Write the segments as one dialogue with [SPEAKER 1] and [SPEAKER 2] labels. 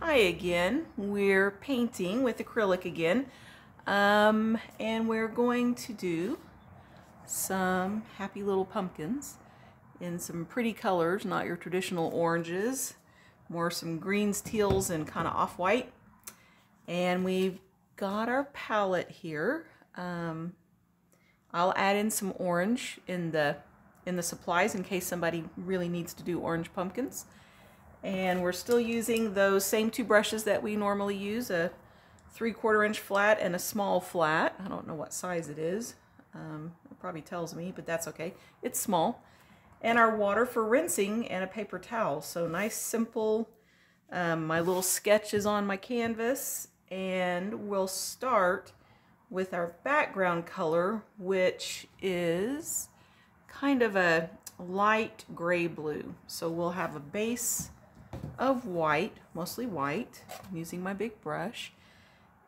[SPEAKER 1] Hi again. We're painting with acrylic again. Um, and we're going to do some happy little pumpkins in some pretty colors, not your traditional oranges, more some greens, teals, and kind of off-white. And we've got our palette here. Um, I'll add in some orange in the in the supplies in case somebody really needs to do orange pumpkins. And we're still using those same two brushes that we normally use, a three quarter inch flat and a small flat. I don't know what size it is. Um, it probably tells me, but that's okay. It's small. And our water for rinsing and a paper towel. So nice, simple. Um, my little sketch is on my canvas and we'll start with our background color, which is kind of a light gray blue. So we'll have a base of white, mostly white, I'm using my big brush.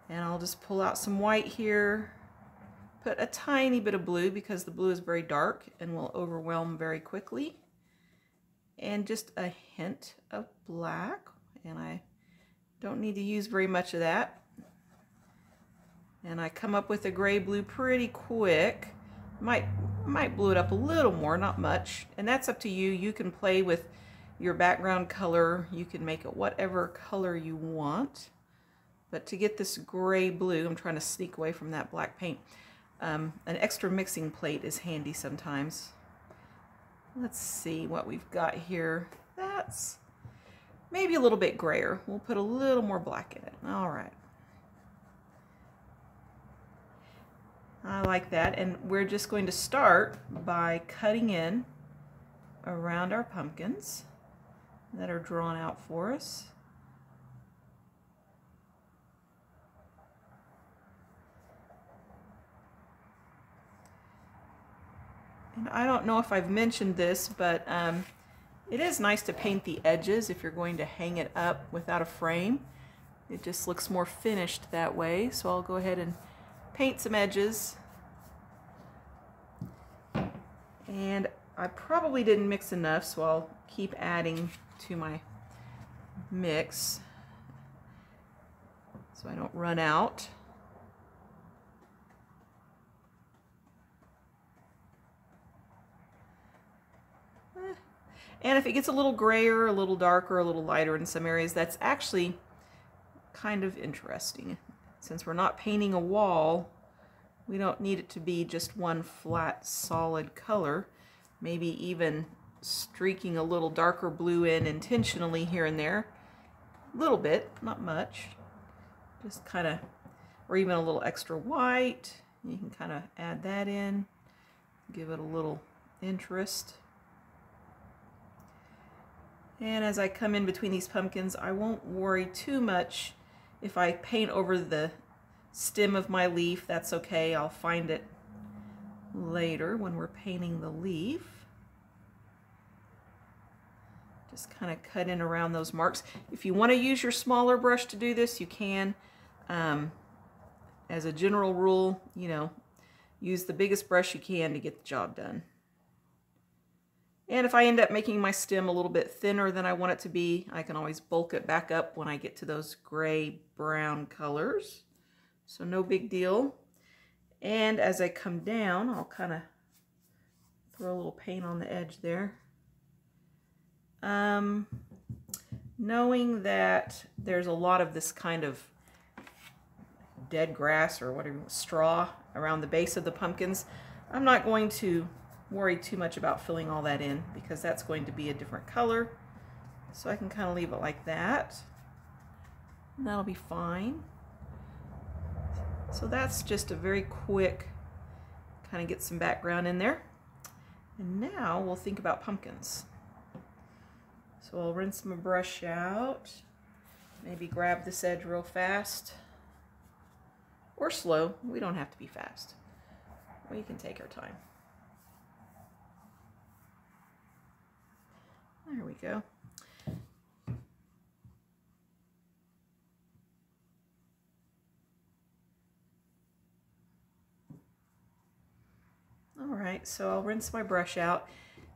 [SPEAKER 1] And I'll just pull out some white here, put a tiny bit of blue because the blue is very dark and will overwhelm very quickly. And just a hint of black, and I don't need to use very much of that. And I come up with a gray blue pretty quick. Might, might blue it up a little more, not much. And that's up to you. You can play with your background color. You can make it whatever color you want. But to get this gray blue, I'm trying to sneak away from that black paint. Um, an extra mixing plate is handy sometimes. Let's see what we've got here. That's maybe a little bit grayer. We'll put a little more black in it. All right. I like that. And we're just going to start by cutting in around our pumpkins that are drawn out for us. And I don't know if I've mentioned this, but um, it is nice to paint the edges if you're going to hang it up without a frame. It just looks more finished that way. So I'll go ahead and paint some edges. And I probably didn't mix enough, so I'll keep adding to my mix so I don't run out. Eh. And if it gets a little grayer, a little darker, a little lighter in some areas, that's actually kind of interesting. Since we're not painting a wall, we don't need it to be just one flat solid color. Maybe even streaking a little darker blue in intentionally here and there. A little bit, not much. Just kind of, or even a little extra white. You can kind of add that in, give it a little interest. And as I come in between these pumpkins, I won't worry too much if I paint over the stem of my leaf. That's okay. I'll find it later when we're painting the leaf. Just kind of cut in around those marks. If you want to use your smaller brush to do this, you can. Um, as a general rule, you know, use the biggest brush you can to get the job done. And if I end up making my stem a little bit thinner than I want it to be, I can always bulk it back up when I get to those gray-brown colors. So no big deal. And as I come down, I'll kind of throw a little paint on the edge there. Um, knowing that there's a lot of this kind of dead grass or whatever, straw around the base of the pumpkins, I'm not going to worry too much about filling all that in because that's going to be a different color. So I can kind of leave it like that. And that'll be fine. So that's just a very quick, kind of get some background in there. And now we'll think about pumpkins. So I'll rinse my brush out. Maybe grab this edge real fast. Or slow. We don't have to be fast. We can take our time. There we go. All right, so I'll rinse my brush out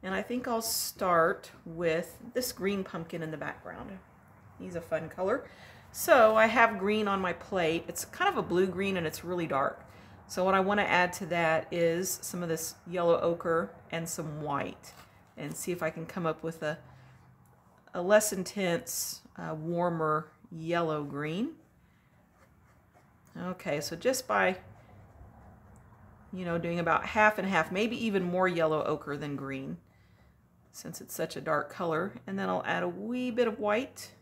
[SPEAKER 1] and I think I'll start with this green pumpkin in the background. He's a fun color. So I have green on my plate. It's kind of a blue green and it's really dark. So what I want to add to that is some of this yellow ochre and some white and see if I can come up with a, a less intense, uh, warmer yellow green. Okay, so just by, you know, doing about half and half, maybe even more yellow ochre than green, since it's such a dark color. And then I'll add a wee bit of white.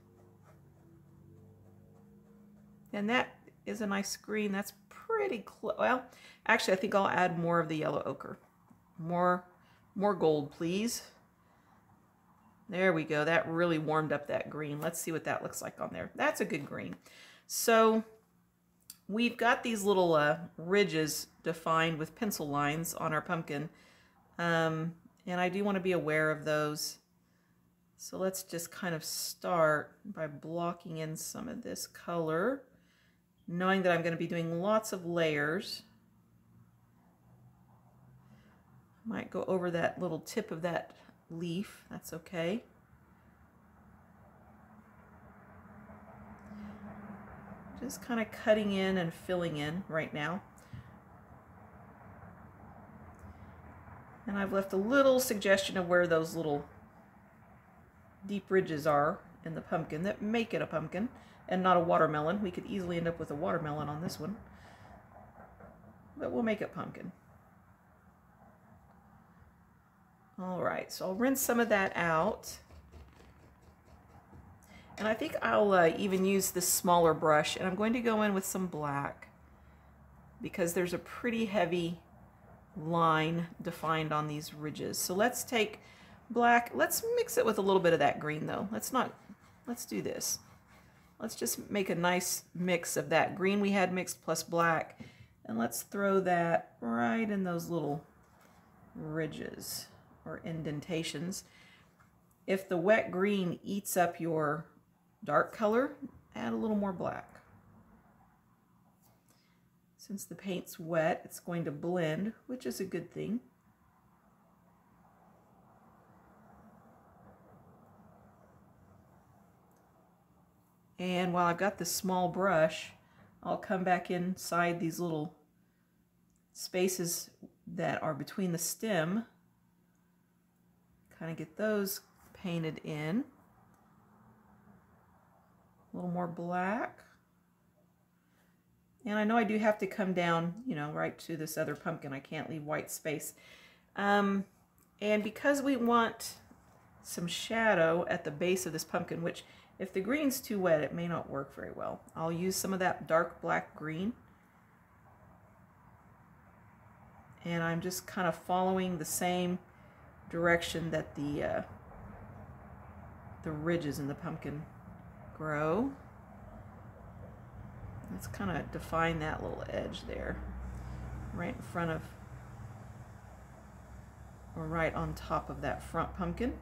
[SPEAKER 1] And that is a nice green. That's pretty close. Well, actually, I think I'll add more of the yellow ochre. More, more gold, please. There we go. That really warmed up that green. Let's see what that looks like on there. That's a good green. So we've got these little uh, ridges defined with pencil lines on our pumpkin. Um, and I do want to be aware of those. So let's just kind of start by blocking in some of this color, knowing that I'm going to be doing lots of layers. Might go over that little tip of that leaf. That's okay. Just kind of cutting in and filling in right now. And I've left a little suggestion of where those little deep ridges are in the pumpkin that make it a pumpkin and not a watermelon. We could easily end up with a watermelon on this one. But we'll make it pumpkin. All right, so I'll rinse some of that out. And I think I'll uh, even use this smaller brush and I'm going to go in with some black because there's a pretty heavy line defined on these ridges. So let's take black, let's mix it with a little bit of that green though. Let's not, let's do this. Let's just make a nice mix of that green we had mixed plus black. And let's throw that right in those little ridges or indentations. If the wet green eats up your dark color, add a little more black. Since the paint's wet, it's going to blend, which is a good thing. And while I've got this small brush, I'll come back inside these little spaces that are between the stem kind of get those painted in. Little more black. And I know I do have to come down, you know, right to this other pumpkin. I can't leave white space. Um, and because we want some shadow at the base of this pumpkin, which if the green's too wet, it may not work very well. I'll use some of that dark black green. And I'm just kind of following the same direction that the uh, the ridges in the pumpkin grow. Let's kind of define that little edge there, right in front of, or right on top of that front pumpkin.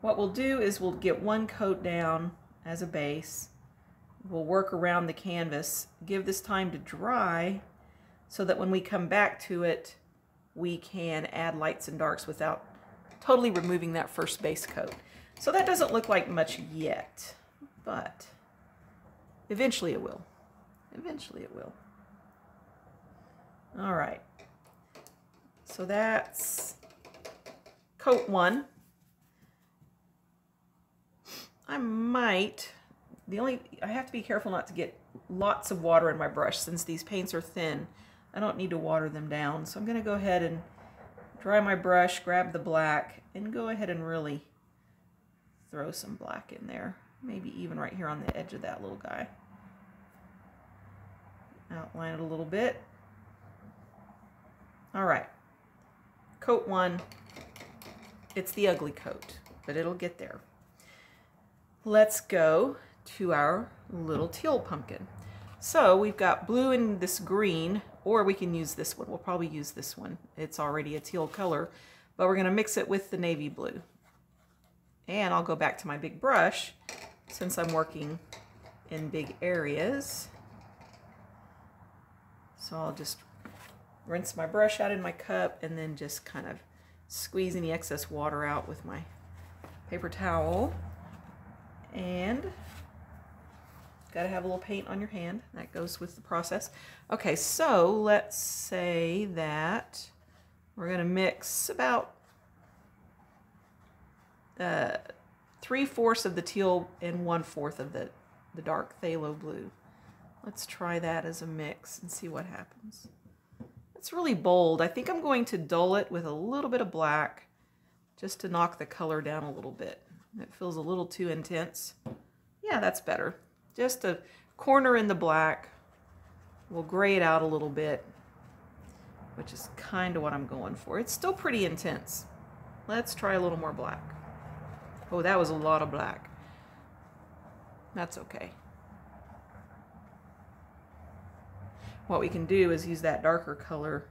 [SPEAKER 1] What we'll do is we'll get one coat down as a base. We'll work around the canvas, give this time to dry so that when we come back to it, we can add lights and darks without totally removing that first base coat. So that doesn't look like much yet, but eventually it will. Eventually it will. All right. So that's coat one. I might, the only, I have to be careful not to get lots of water in my brush since these paints are thin. I don't need to water them down. So I'm going to go ahead and dry my brush, grab the black, and go ahead and really throw some black in there. Maybe even right here on the edge of that little guy. Outline it a little bit. All right. Coat one. It's the ugly coat, but it'll get there. Let's go to our little teal pumpkin. So we've got blue and this green, or we can use this one. We'll probably use this one. It's already a teal color, but we're gonna mix it with the navy blue. And I'll go back to my big brush since I'm working in big areas. So I'll just rinse my brush out in my cup and then just kind of squeeze any excess water out with my paper towel and got to have a little paint on your hand. That goes with the process. Okay, so let's say that we're going to mix about uh, three-fourths of the teal and one-fourth of the, the dark phthalo blue. Let's try that as a mix and see what happens. It's really bold. I think I'm going to dull it with a little bit of black just to knock the color down a little bit. It feels a little too intense. Yeah, that's better. Just a corner in the black. We'll gray it out a little bit, which is kind of what I'm going for. It's still pretty intense. Let's try a little more black. Oh, that was a lot of black. That's okay. what we can do is use that darker color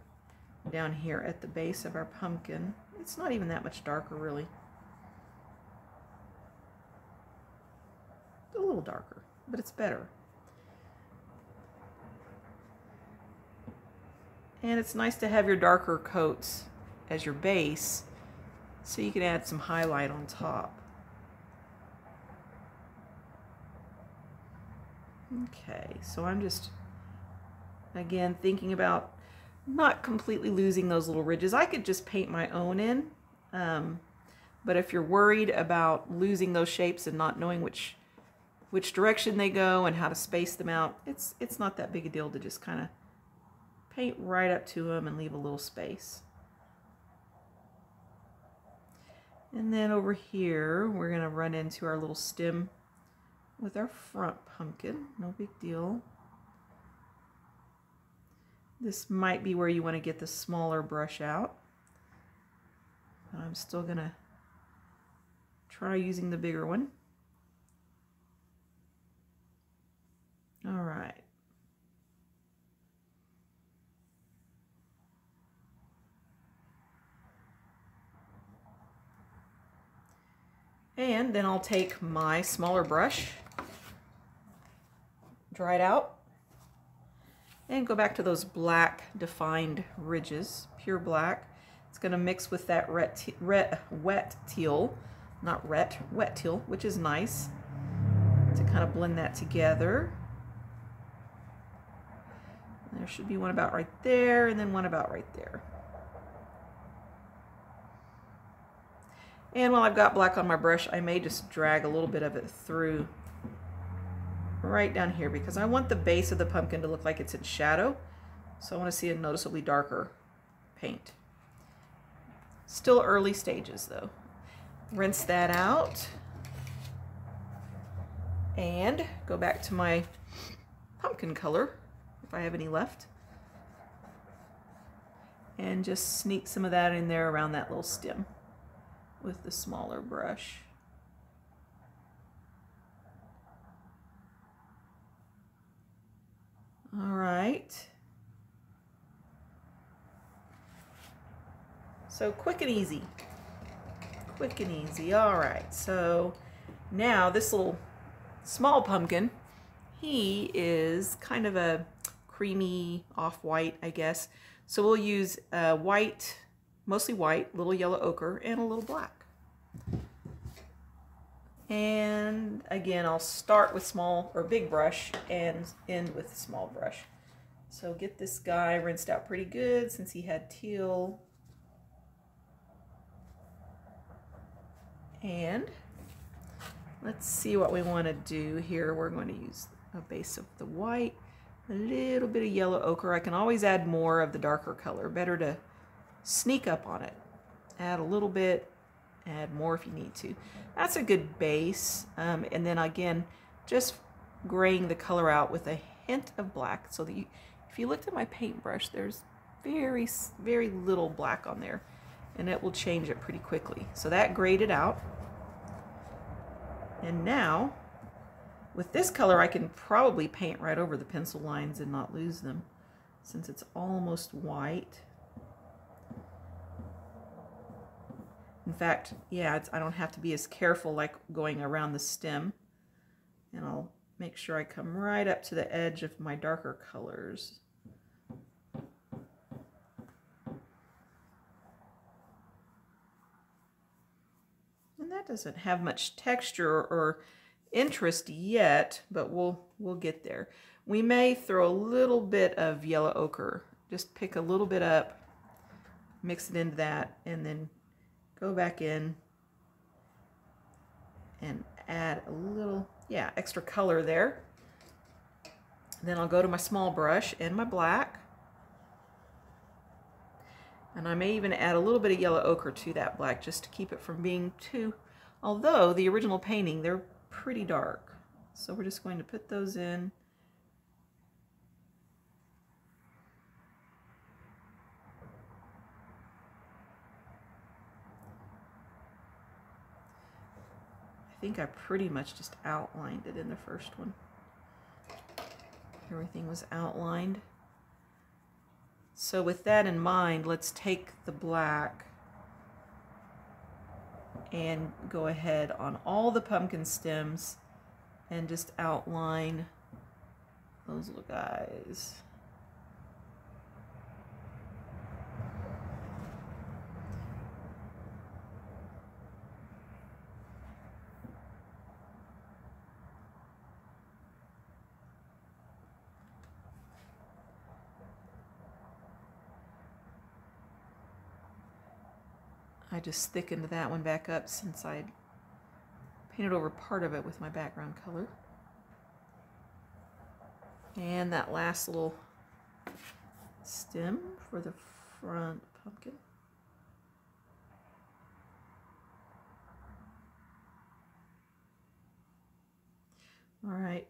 [SPEAKER 1] down here at the base of our pumpkin. It's not even that much darker really. A little darker, but it's better. And it's nice to have your darker coats as your base so you can add some highlight on top. Okay, so I'm just Again, thinking about not completely losing those little ridges. I could just paint my own in, um, but if you're worried about losing those shapes and not knowing which which direction they go and how to space them out, it's it's not that big a deal to just kind of paint right up to them and leave a little space. And then over here, we're going to run into our little stem with our front pumpkin. No big deal. This might be where you want to get the smaller brush out. I'm still going to try using the bigger one. All right. And then I'll take my smaller brush, it out, and go back to those black defined ridges, pure black. It's going to mix with that ret, ret, wet teal, not ret, wet teal, which is nice to kind of blend that together. There should be one about right there and then one about right there. And while I've got black on my brush, I may just drag a little bit of it through right down here because I want the base of the pumpkin to look like it's in shadow. So I want to see a noticeably darker paint. Still early stages though. Rinse that out and go back to my pumpkin color if I have any left and just sneak some of that in there around that little stem with the smaller brush. All right. So quick and easy. Quick and easy. All right. So now this little small pumpkin, he is kind of a creamy off-white, I guess. So we'll use uh, white, mostly white, little yellow ochre, and a little black. And again, I'll start with small or big brush and end with small brush. So get this guy rinsed out pretty good since he had teal. And let's see what we want to do here. We're going to use a base of the white, a little bit of yellow ochre. I can always add more of the darker color. Better to sneak up on it. Add a little bit add more if you need to. That's a good base. Um, and then again, just graying the color out with a hint of black so that you, if you looked at my paintbrush, there's very, very little black on there and it will change it pretty quickly. So that grayed it out. And now, with this color, I can probably paint right over the pencil lines and not lose them since it's almost white. In fact, yeah, I don't have to be as careful like going around the stem. And I'll make sure I come right up to the edge of my darker colors. And that doesn't have much texture or interest yet, but we'll, we'll get there. We may throw a little bit of yellow ochre. Just pick a little bit up, mix it into that, and then go back in and add a little, yeah, extra color there. Then I'll go to my small brush and my black. And I may even add a little bit of yellow ochre to that black just to keep it from being too, although the original painting, they're pretty dark. So we're just going to put those in. Think I pretty much just outlined it in the first one. Everything was outlined. So with that in mind, let's take the black and go ahead on all the pumpkin stems and just outline those little guys. Just thickened that one back up since I painted over part of it with my background color. And that last little stem for the front pumpkin. All right.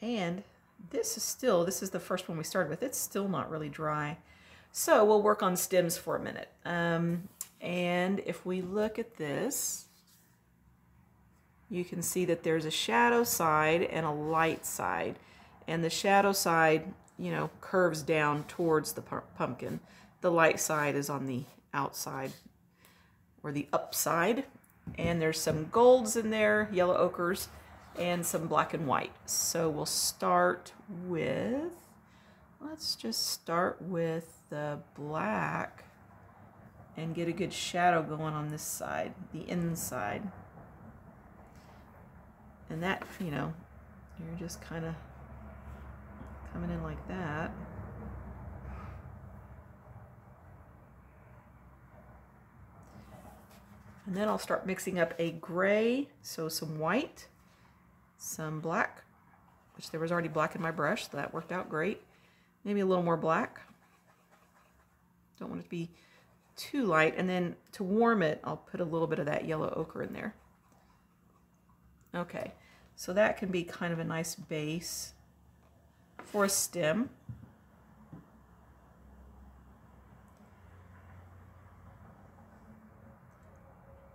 [SPEAKER 1] And this is still, this is the first one we started with. It's still not really dry. So we'll work on stems for a minute. Um, and if we look at this, you can see that there's a shadow side and a light side. And the shadow side, you know, curves down towards the pumpkin. The light side is on the outside or the upside. And there's some golds in there, yellow ochres, and some black and white. So we'll start with, let's just start with the black and get a good shadow going on this side, the inside. And that, you know, you're just kind of coming in like that. And then I'll start mixing up a gray, so some white, some black, which there was already black in my brush, so that worked out great. Maybe a little more black. Don't want it to be too light. And then to warm it, I'll put a little bit of that yellow ochre in there. Okay, so that can be kind of a nice base for a stem.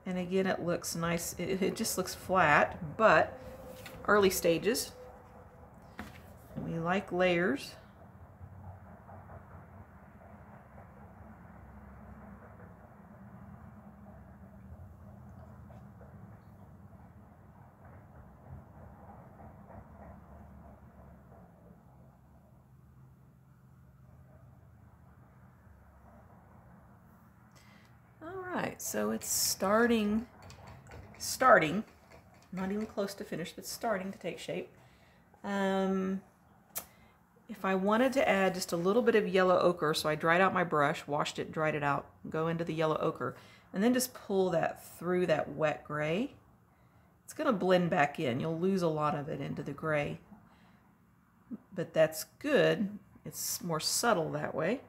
[SPEAKER 1] And again, it looks nice. It, it just looks flat, but early stages. We like layers. So it's starting, starting, not even close to finish, but starting to take shape. Um, if I wanted to add just a little bit of yellow ochre, so I dried out my brush, washed it, dried it out, go into the yellow ochre, and then just pull that through that wet gray, it's going to blend back in. You'll lose a lot of it into the gray, but that's good. It's more subtle that way.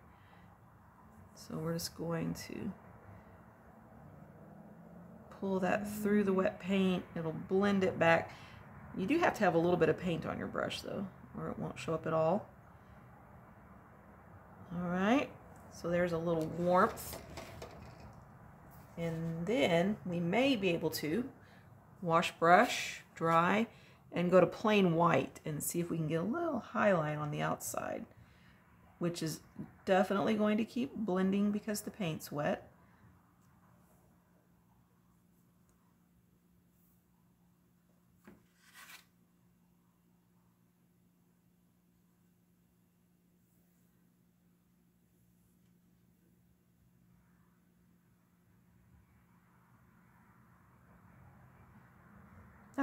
[SPEAKER 1] So we're just going to pull that through the wet paint. It'll blend it back. You do have to have a little bit of paint on your brush though, or it won't show up at all. All right, so there's a little warmth. And then we may be able to wash brush, dry, and go to plain white and see if we can get a little highlight on the outside, which is definitely going to keep blending because the paint's wet.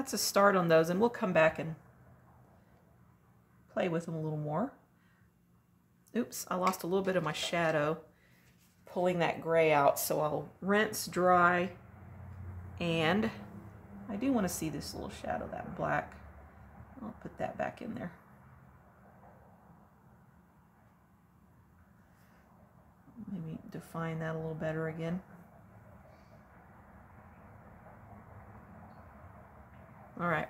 [SPEAKER 1] That's a start on those, and we'll come back and play with them a little more. Oops, I lost a little bit of my shadow pulling that gray out, so I'll rinse, dry, and I do want to see this little shadow, that black. I'll put that back in there. Maybe define that a little better again. All right.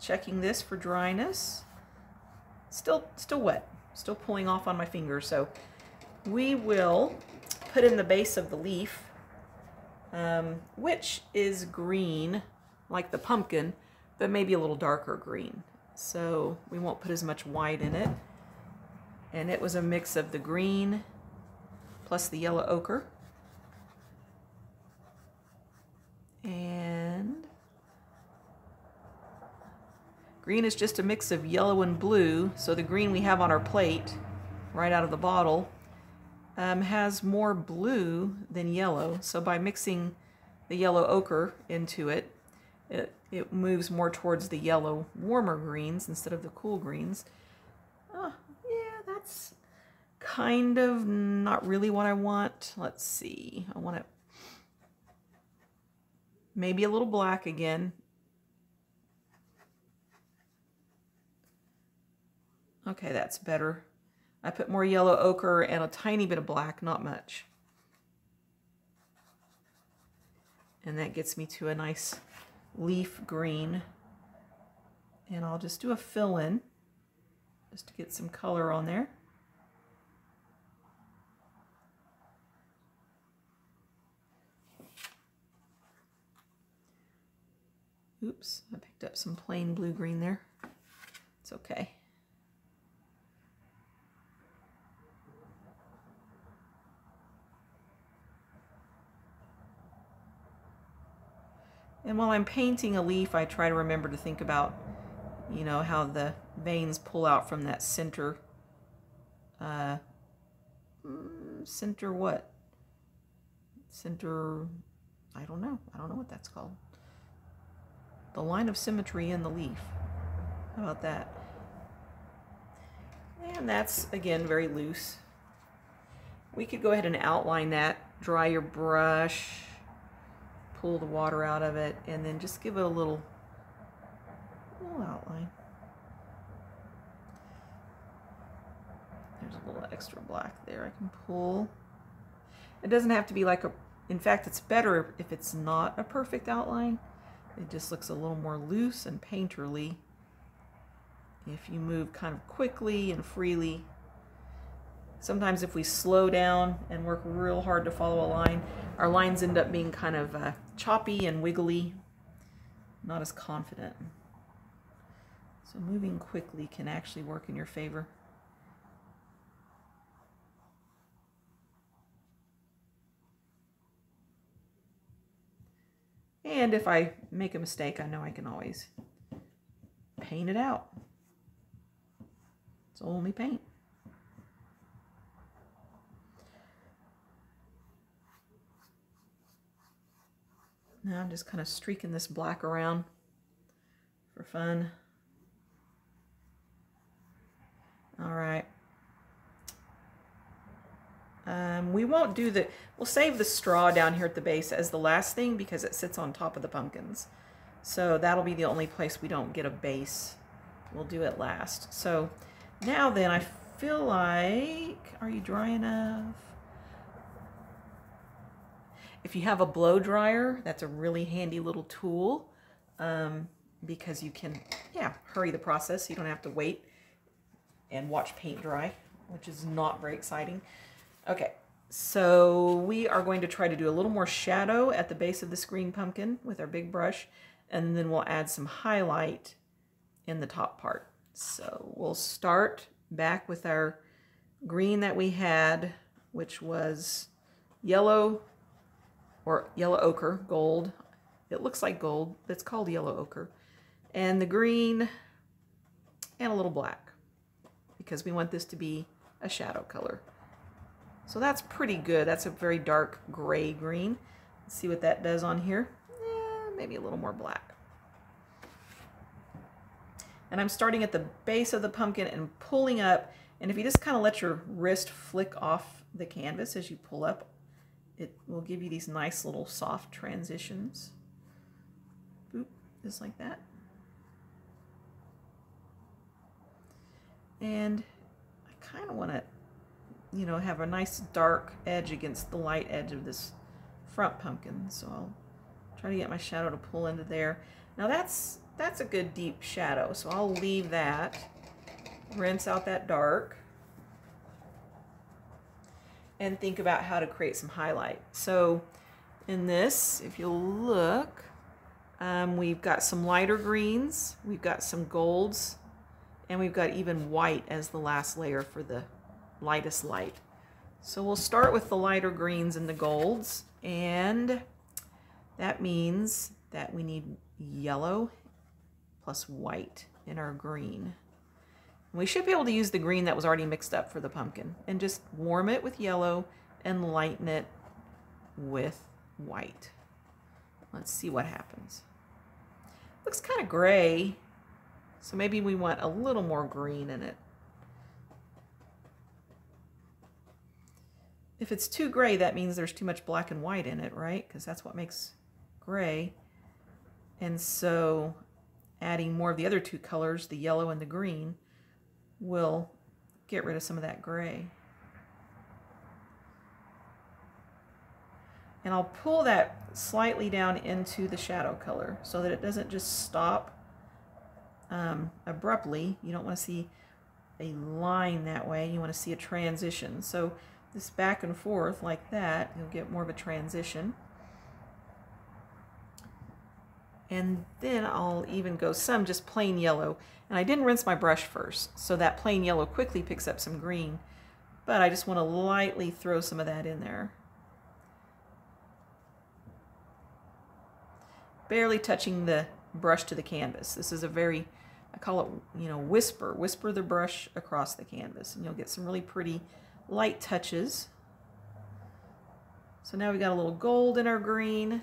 [SPEAKER 1] Checking this for dryness. Still, still wet. Still pulling off on my finger. So we will put in the base of the leaf, um, which is green, like the pumpkin, but maybe a little darker green. So we won't put as much white in it. And it was a mix of the green plus the yellow ochre. And green is just a mix of yellow and blue. So the green we have on our plate right out of the bottle um, has more blue than yellow. So by mixing the yellow ochre into it, it, it moves more towards the yellow warmer greens instead of the cool greens. Oh, yeah, that's kind of not really what I want. Let's see. I want it maybe a little black again. Okay, that's better. I put more yellow ochre and a tiny bit of black, not much. And that gets me to a nice leaf green. And I'll just do a fill-in just to get some color on there. Oops, I picked up some plain blue-green there. It's okay. And while I'm painting a leaf, I try to remember to think about, you know, how the veins pull out from that center, uh, center what? Center, I don't know. I don't know what that's called. The line of symmetry in the leaf. How about that? And that's, again, very loose. We could go ahead and outline that. Dry your brush pull the water out of it and then just give it a little, little outline. There's a little extra black there I can pull. It doesn't have to be like a, in fact, it's better if it's not a perfect outline. It just looks a little more loose and painterly if you move kind of quickly and freely. Sometimes if we slow down and work real hard to follow a line, our lines end up being kind of uh, choppy and wiggly, not as confident. So moving quickly can actually work in your favor. And if I make a mistake, I know I can always paint it out. It's only paint. Now I'm just kind of streaking this black around for fun. All right. Um, we won't do the, we'll save the straw down here at the base as the last thing because it sits on top of the pumpkins. So that'll be the only place we don't get a base. We'll do it last. So now then I feel like, are you dry enough? If you have a blow dryer, that's a really handy little tool um, because you can, yeah, hurry the process. You don't have to wait and watch paint dry, which is not very exciting. Okay, so we are going to try to do a little more shadow at the base of the green pumpkin with our big brush, and then we'll add some highlight in the top part. So we'll start back with our green that we had, which was yellow, or yellow ochre, gold. It looks like gold, but it's called yellow ochre. And the green and a little black because we want this to be a shadow color. So that's pretty good. That's a very dark gray green. Let's see what that does on here. Eh, maybe a little more black. And I'm starting at the base of the pumpkin and pulling up. And if you just kind of let your wrist flick off the canvas as you pull up, it will give you these nice little soft transitions. Boop, just like that. And I kind of want to, you know, have a nice dark edge against the light edge of this front pumpkin. So I'll try to get my shadow to pull into there. Now that's that's a good deep shadow, so I'll leave that. Rinse out that dark. And think about how to create some highlight. So in this, if you'll look, um, we've got some lighter greens, we've got some golds, and we've got even white as the last layer for the lightest light. So we'll start with the lighter greens and the golds, and that means that we need yellow plus white in our green. We should be able to use the green that was already mixed up for the pumpkin and just warm it with yellow and lighten it with white. Let's see what happens. Looks kind of gray, so maybe we want a little more green in it. If it's too gray, that means there's too much black and white in it, right? Because that's what makes gray. And so adding more of the other two colors, the yellow and the green, will get rid of some of that gray. And I'll pull that slightly down into the shadow color so that it doesn't just stop um, abruptly. You don't want to see a line that way. You want to see a transition. So this back and forth like that, you'll get more of a transition. And then I'll even go some just plain yellow. And I didn't rinse my brush first, so that plain yellow quickly picks up some green. But I just want to lightly throw some of that in there. Barely touching the brush to the canvas. This is a very, I call it, you know, whisper. Whisper the brush across the canvas. And you'll get some really pretty light touches. So now we got a little gold in our green.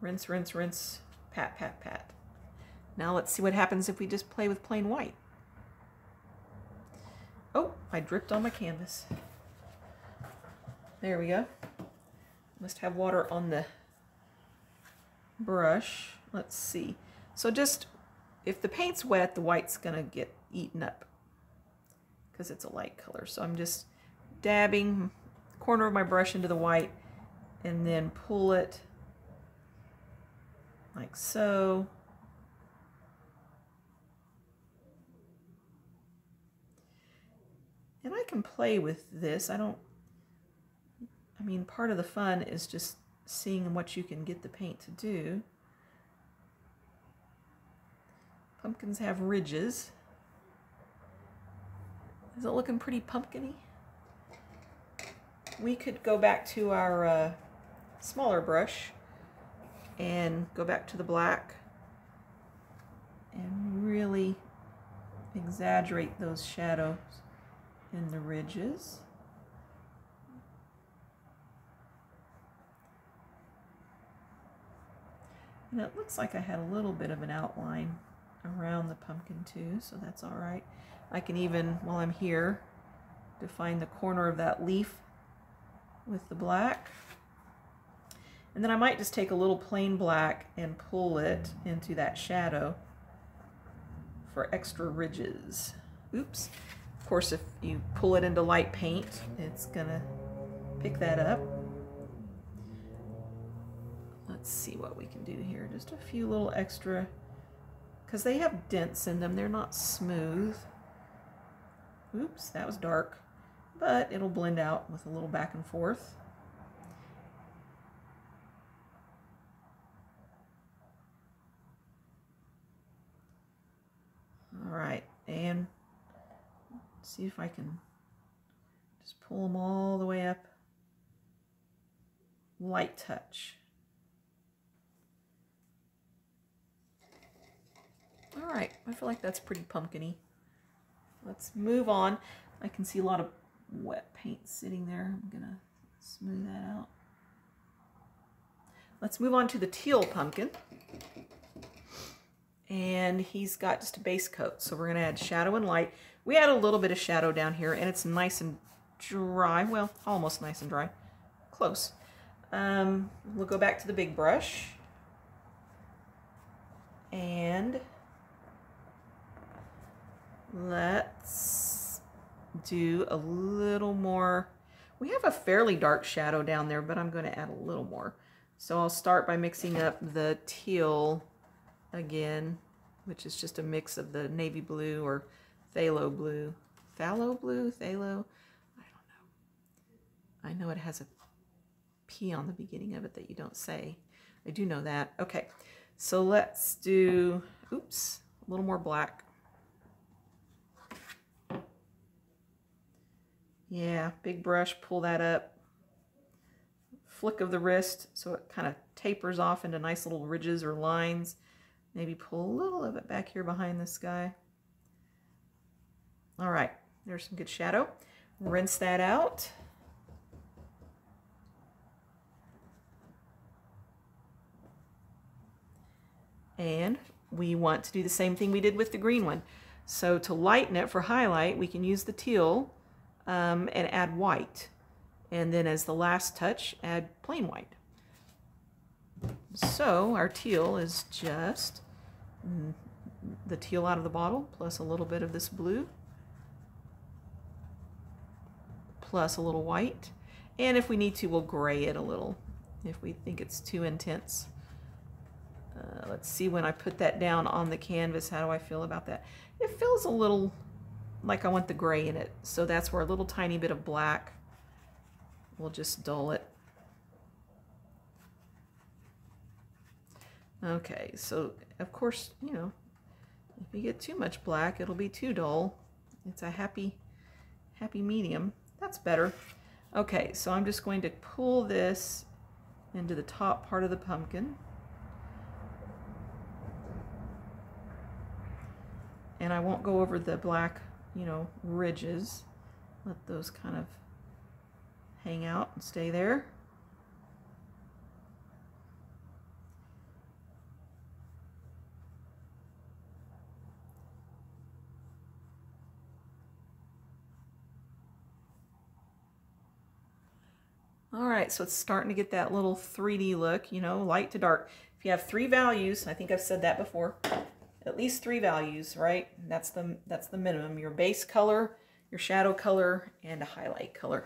[SPEAKER 1] Rinse, rinse, rinse, pat, pat, pat. Now let's see what happens if we just play with plain white. Oh, I dripped on my canvas. There we go. Must have water on the brush. Let's see. So just, if the paint's wet, the white's gonna get eaten up because it's a light color. So I'm just dabbing corner of my brush into the white and then pull it like so. And I can play with this. I don't, I mean, part of the fun is just seeing what you can get the paint to do. Pumpkins have ridges. Is it looking pretty pumpkiny? We could go back to our uh, smaller brush and go back to the black and really exaggerate those shadows in the ridges. And it looks like I had a little bit of an outline around the pumpkin too, so that's all right. I can even, while I'm here, define the corner of that leaf with the black. And then I might just take a little plain black and pull it into that shadow for extra ridges. Oops. Of course, if you pull it into light paint, it's gonna pick that up. Let's see what we can do here. Just a few little extra, because they have dents in them. They're not smooth. Oops, that was dark, but it'll blend out with a little back and forth. All right, and see if I can just pull them all the way up. Light touch. All right, I feel like that's pretty pumpkiny. Let's move on. I can see a lot of wet paint sitting there. I'm gonna smooth that out. Let's move on to the teal pumpkin. And he's got just a base coat. So we're gonna add shadow and light. We add a little bit of shadow down here and it's nice and dry. Well, almost nice and dry. Close. Um, we'll go back to the big brush. And let's do a little more. We have a fairly dark shadow down there, but I'm going to add a little more. So I'll start by mixing up the teal again, which is just a mix of the navy blue or phthalo blue. Phthalo blue? Phthalo? I don't know. I know it has a P on the beginning of it that you don't say. I do know that. Okay, so let's do, oops, a little more black. Yeah, big brush, pull that up. Flick of the wrist so it kind of tapers off into nice little ridges or lines. Maybe pull a little of it back here behind this guy. All right, there's some good shadow. Rinse that out. And we want to do the same thing we did with the green one. So to lighten it for highlight, we can use the teal um, and add white. And then as the last touch, add plain white. So our teal is just the teal out of the bottle plus a little bit of this blue plus a little white. And if we need to, we'll gray it a little if we think it's too intense. Uh, let's see when I put that down on the canvas, how do I feel about that? It feels a little like I want the gray in it. So that's where a little tiny bit of black will just dull it. Okay, so of course, you know, if you get too much black, it'll be too dull. It's a happy, happy medium. That's better. Okay, so I'm just going to pull this into the top part of the pumpkin. And I won't go over the black you know, ridges. Let those kind of hang out and stay there. All right, so it's starting to get that little 3D look, you know, light to dark. If you have three values, I think I've said that before, at least three values, right? That's the, that's the minimum. Your base color, your shadow color, and a highlight color.